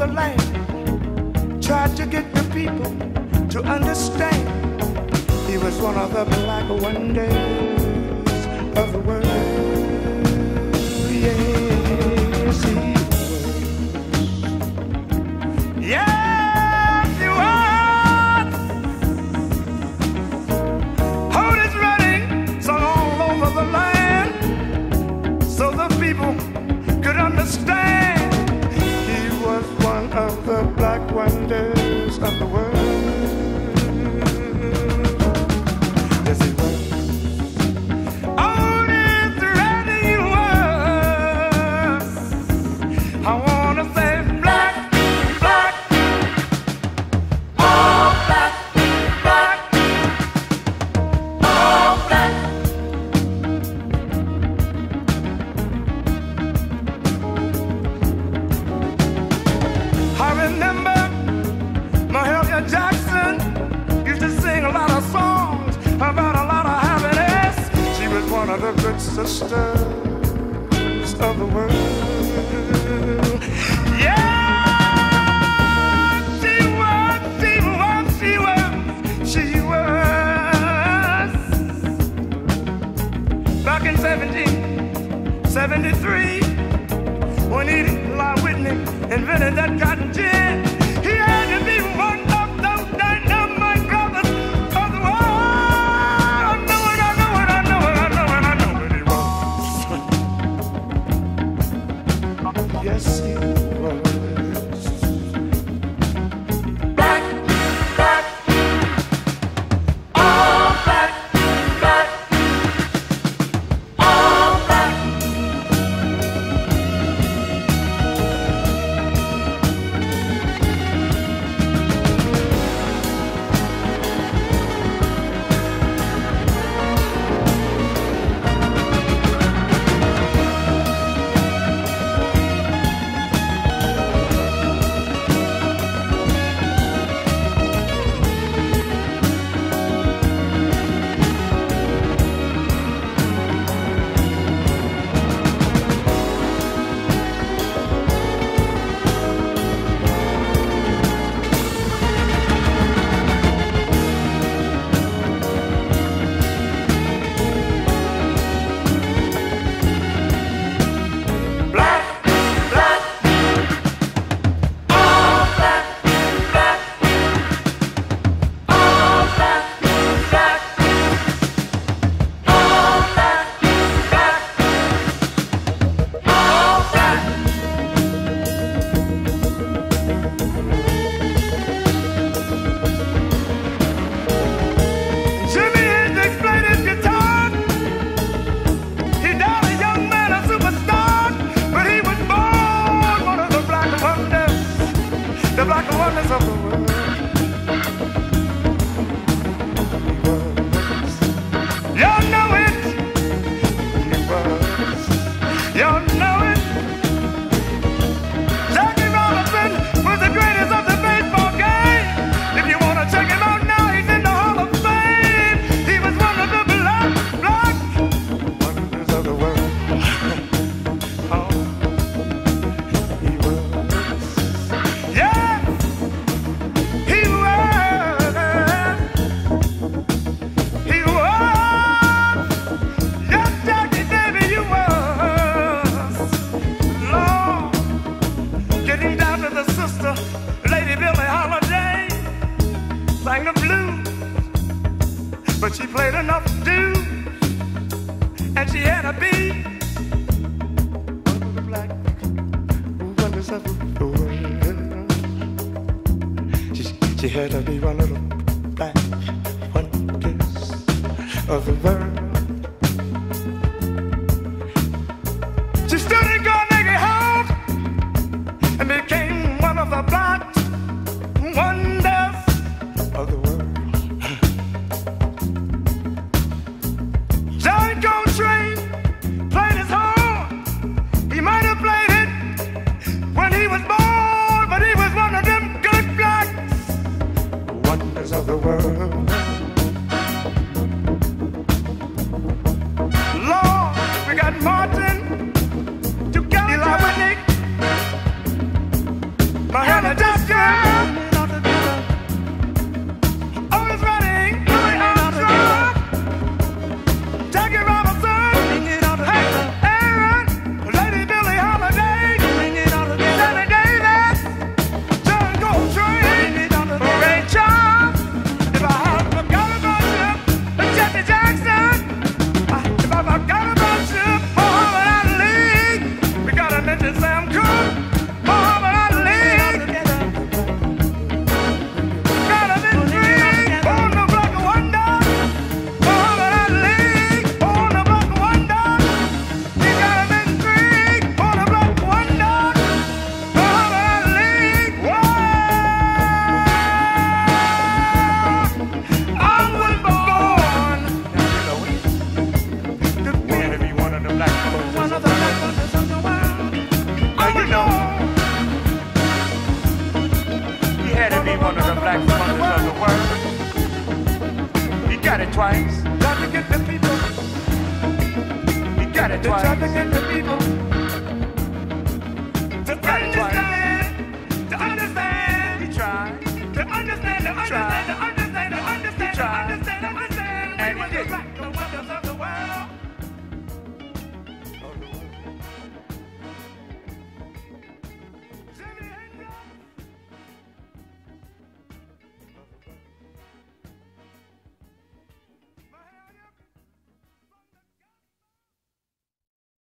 the land, tried to get the people to understand. He was one of the black wonders of the world. Yeah. sisters of the world. Yeah, she was, she was, she was, she was. Back in 1773, when Edith Law Whitney invented that guy. yes, you. the black oneness of the world. She had a me one little back one wonders of the world. Black wonders of the world. He got it twice. Trying to get the people. He got it They tried to twice. get the people.